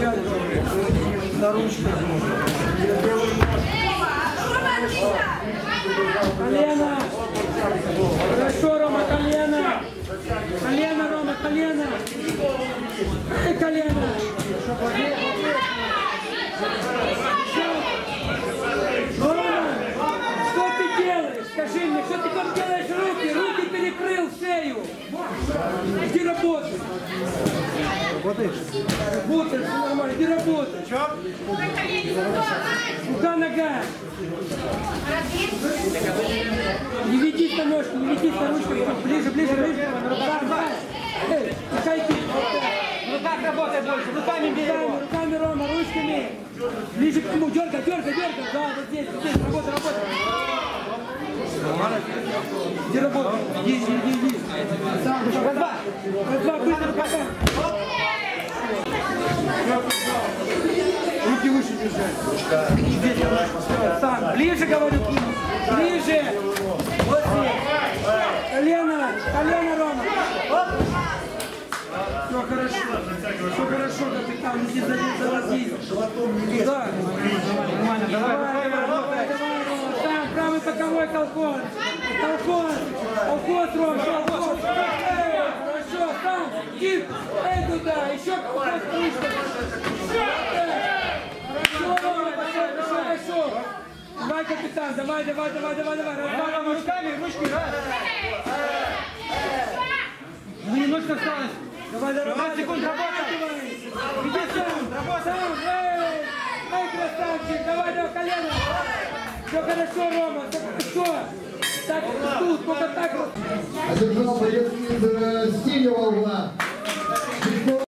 На ручку. Колено. Хорошо, Рома, колено. Колено, Рома, колено. И колено. Рома, что ты делаешь? Скажи мне, что ты там делаешь Работаешь? Работай, все нормально, иди работай. Куда нога? Не ведись на ножку, не ведись на ручку. Ближе, ближе, ближе. Да. Эй, отойди. Ну так работай больше, руками бей его. Руками, Рома, ручками. Ближе к нему, дергай, дергай, дергай. Да, вот здесь, вот здесь, работай, работай. Иди работай, иди, иди, иди, Здесь, сам, ближе, говорю, к нему. Ближе. Вот здесь. Колено, колено, Рома. Все хорошо, все хорошо, капитан, иди за ним заводи. Да. Нормально, давай, давай, давай, давай, Рома. Там, правый боковой колхоз. Колхоз, колхоз, Рома, колхоз. Эй, Хорошо, там, тип, эй, туда, еще колхоз, ручка. Хорошо, Рома, пошел, пошел, пошел. Давай, капитан, давай, давай, давай, давай, давай. Раз, два, Давай, руками, ручки, раз. Ну немножко осталось. Давай, давай, 20 секунд, работай. Иди сам, сам, эй, эй, красавчик, давай, давай, колено. Все хорошо, Рома, все хорошо. Так, тут, только так. Одержал боец из синего угла.